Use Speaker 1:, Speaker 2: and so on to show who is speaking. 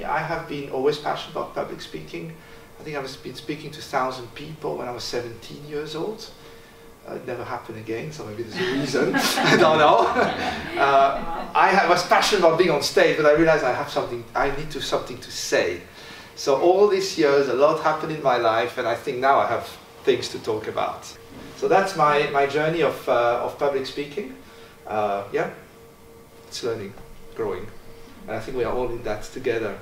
Speaker 1: I have been always passionate about public speaking. I think I've been speaking to 1,000 people when I was 17 years old. Uh, it never happened again, so maybe there's a reason. I don't know. Uh, I was passionate about being on stage, but I realized I have something, I need to something to say. So all these years, a lot happened in my life, and I think now I have things to talk about. So that's my, my journey of, uh, of public speaking. Uh, yeah, it's learning, growing. And I think we are all in that together.